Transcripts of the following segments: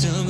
still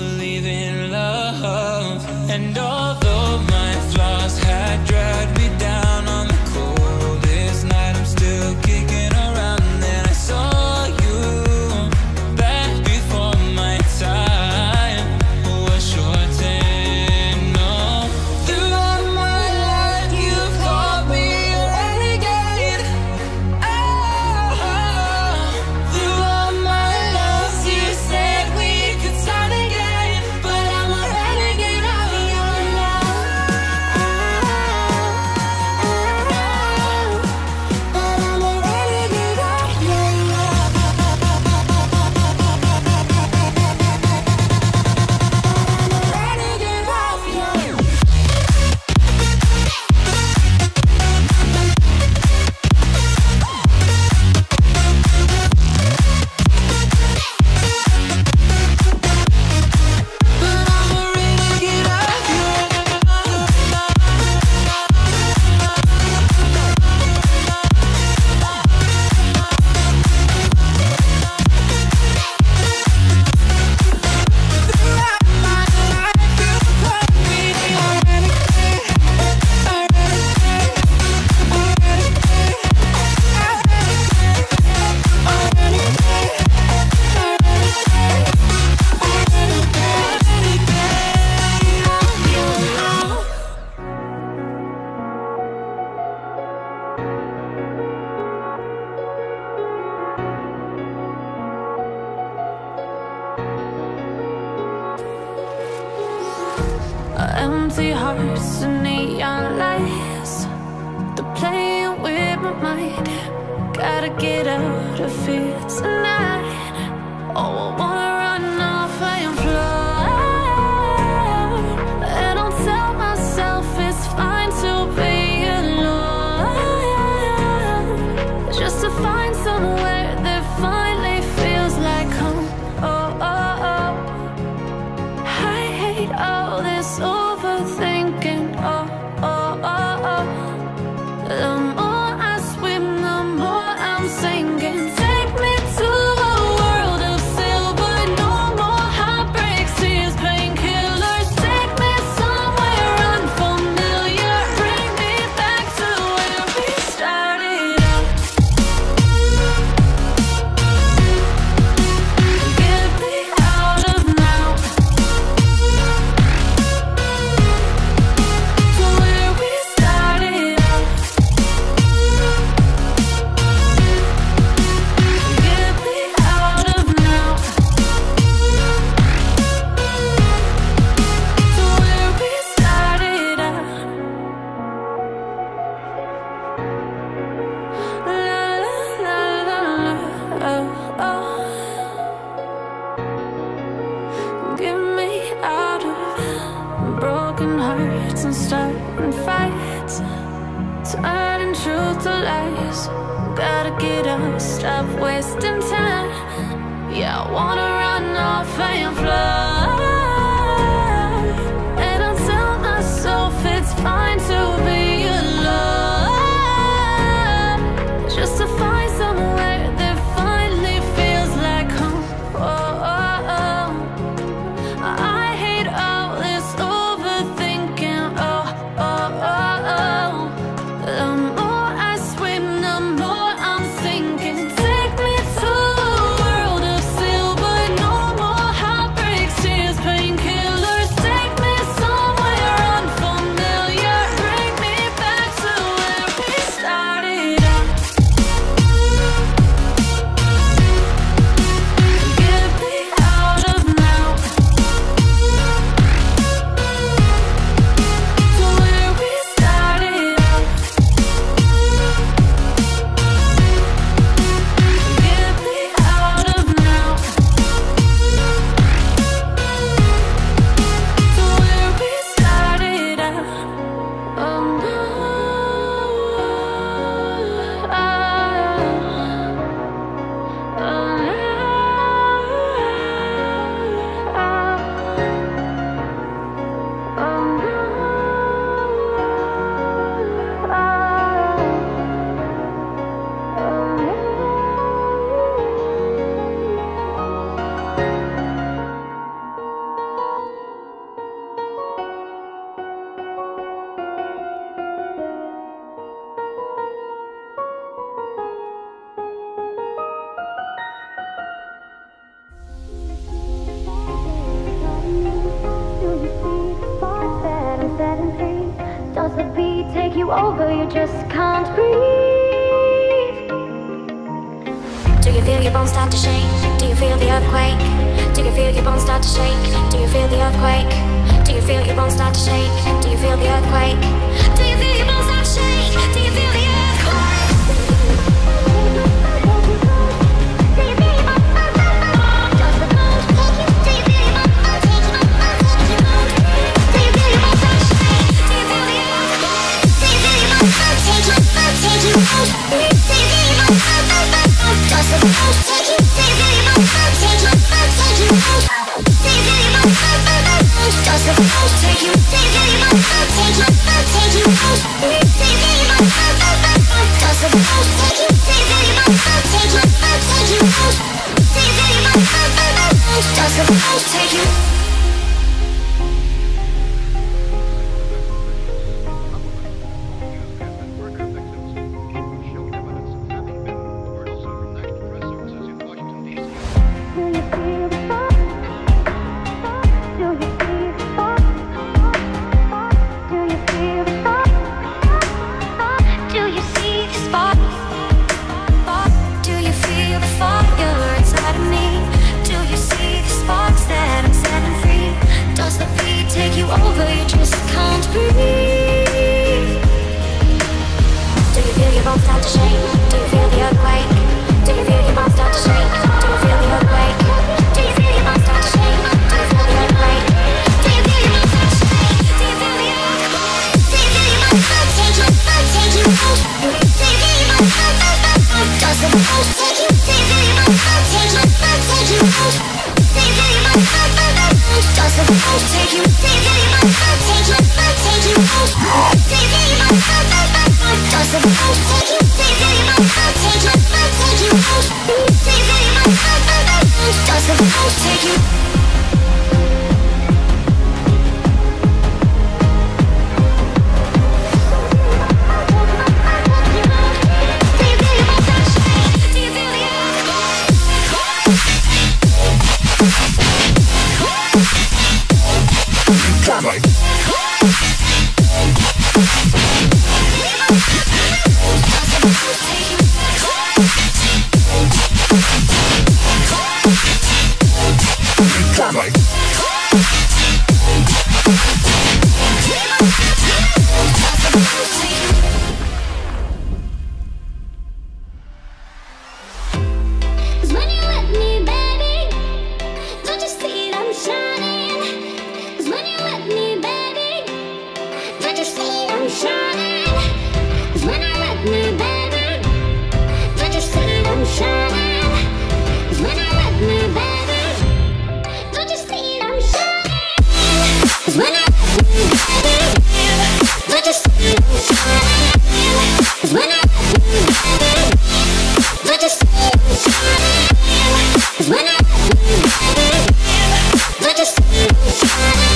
shake? You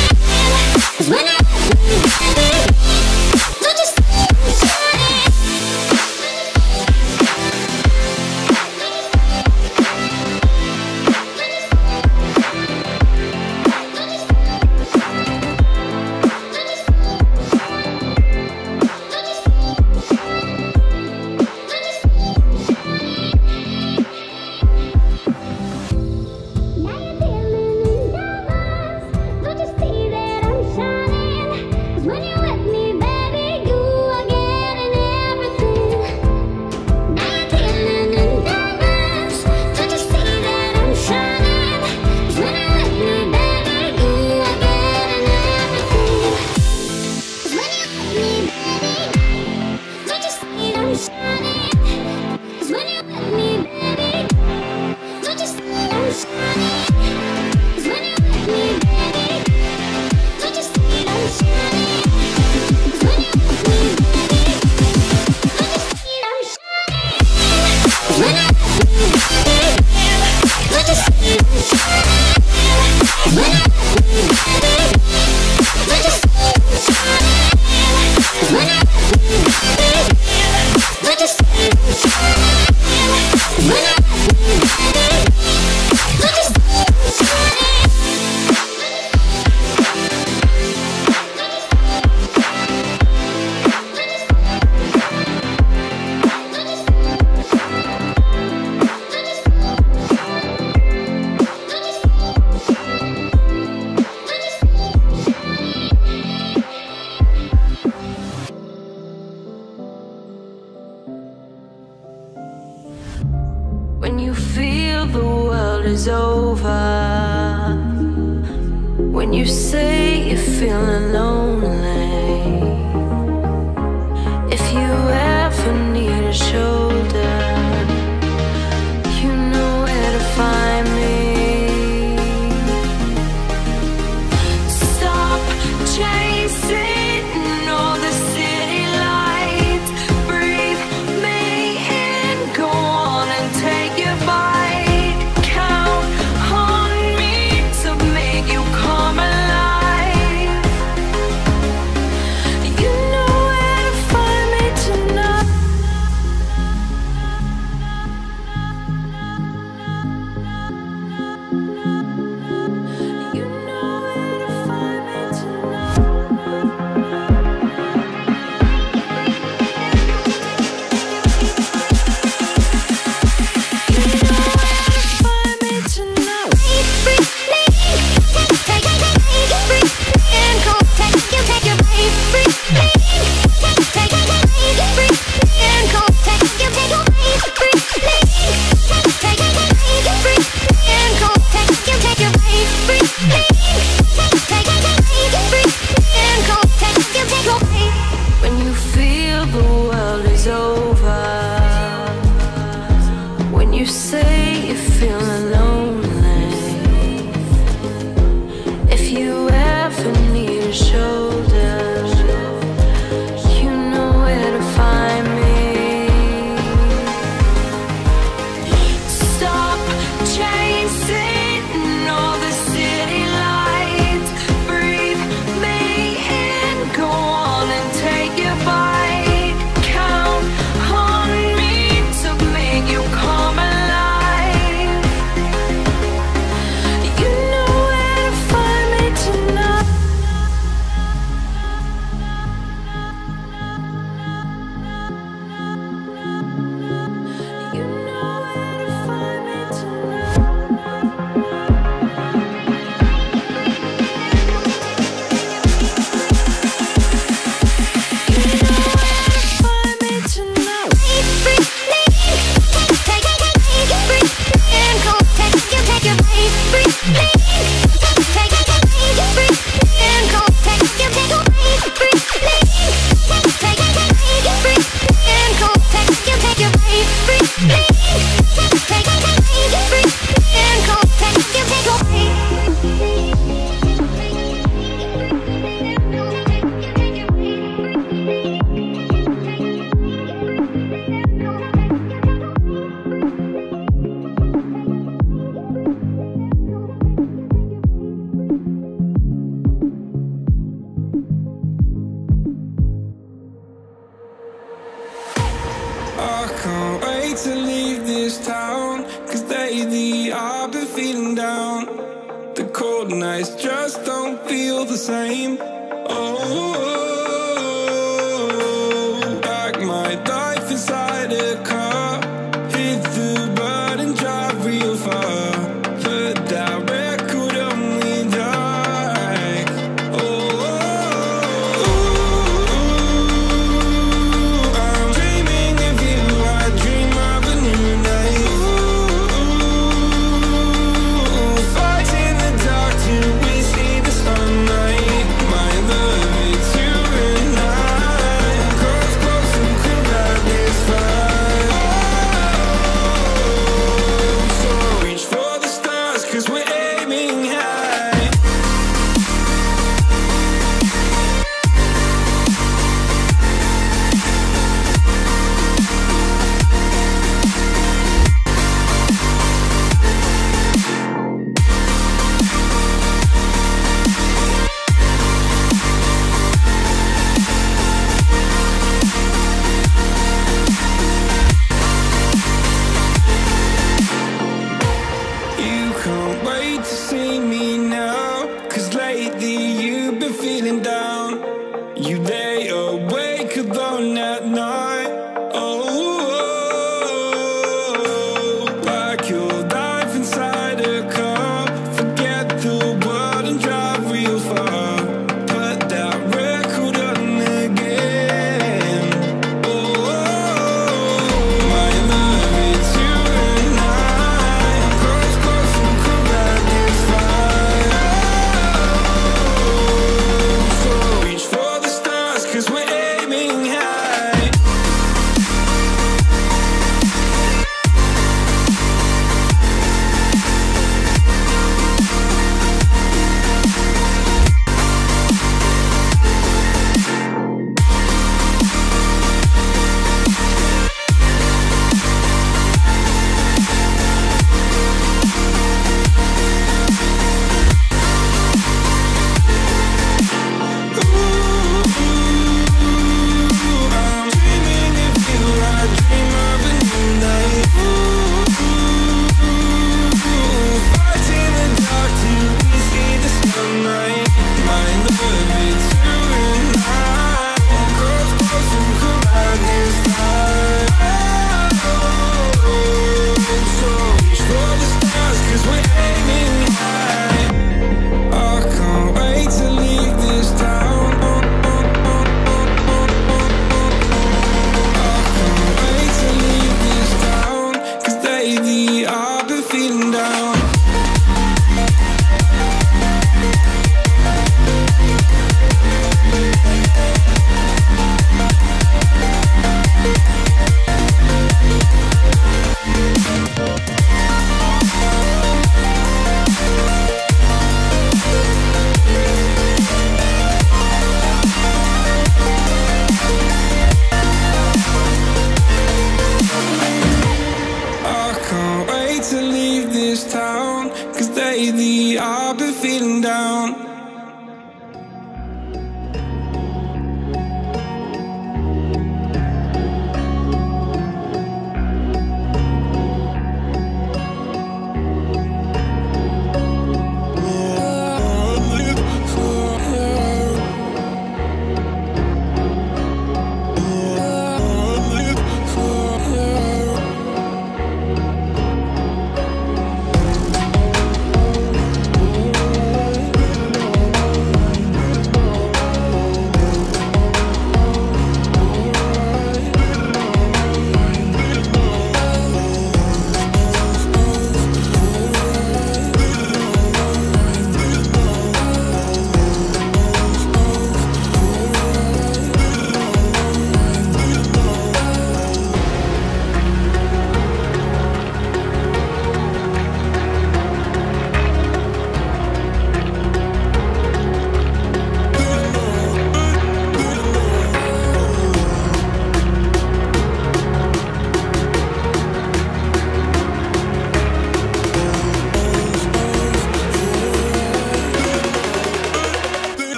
night.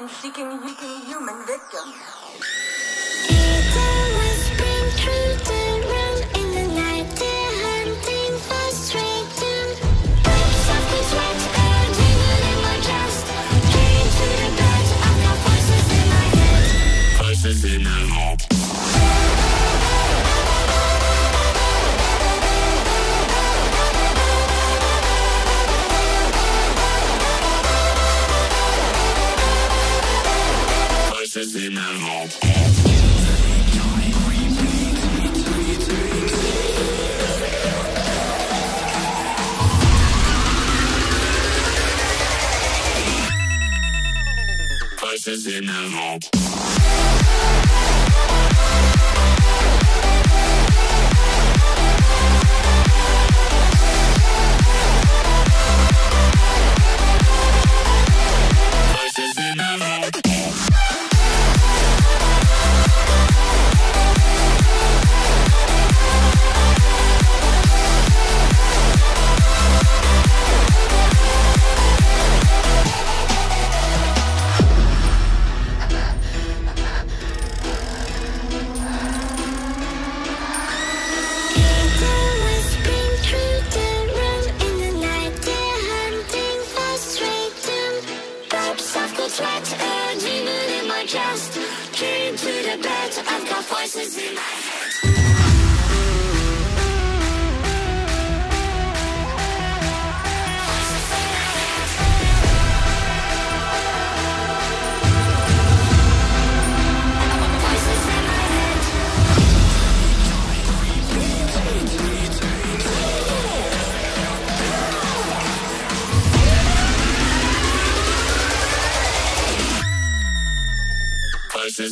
and seeking human victims. voices in my head.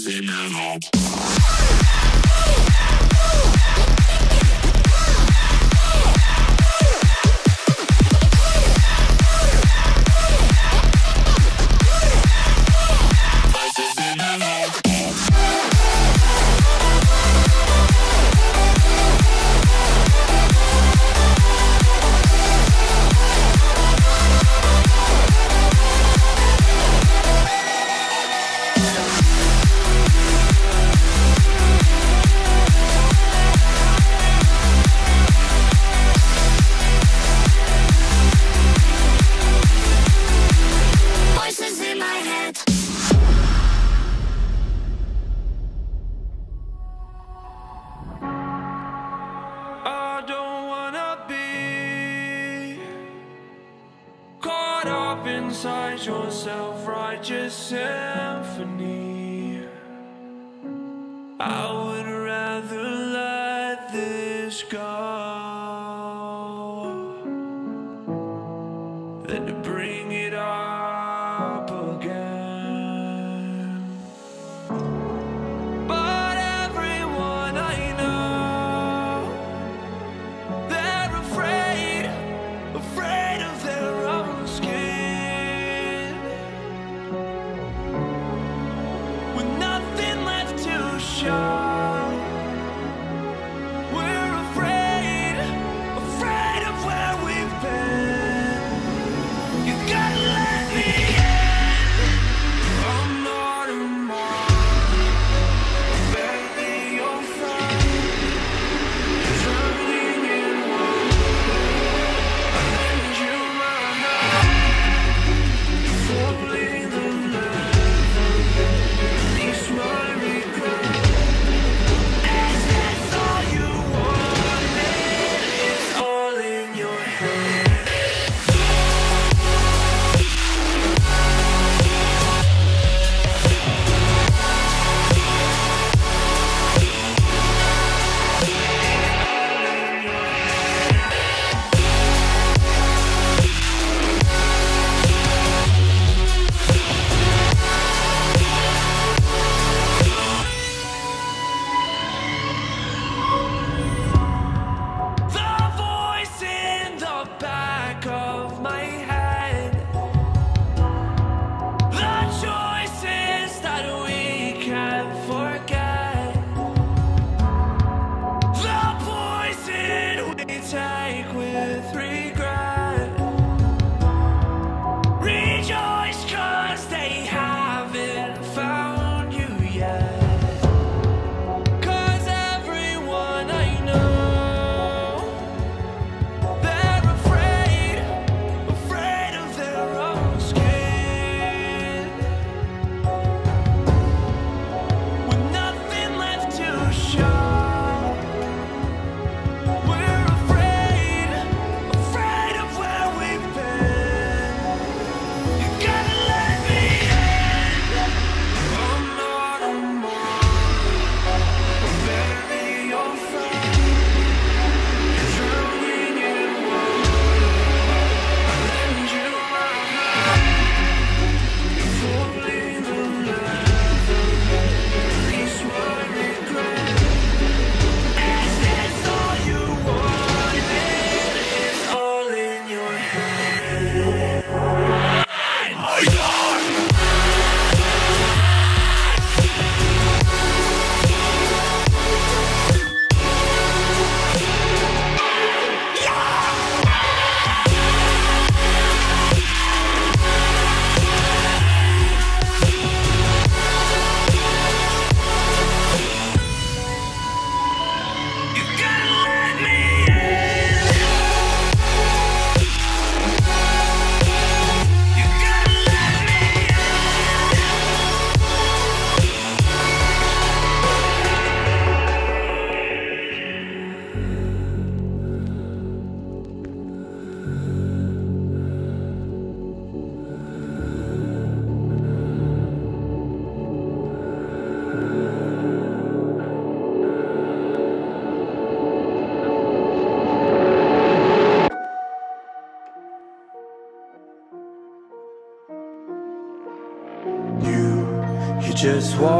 in my head.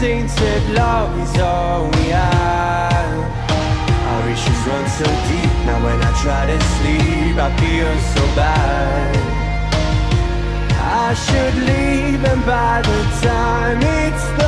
tainted love is all we have? Our issues run so deep now when I try to sleep I feel so bad I should leave and by the time it's done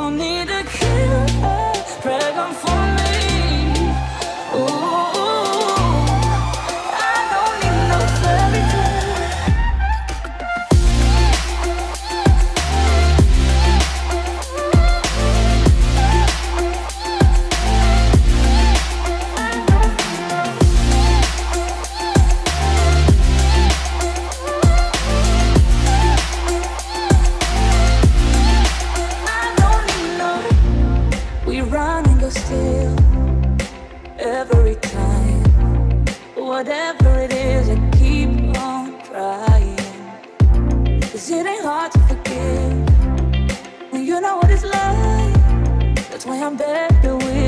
don't need a killer. Preg, I'm. I'm better with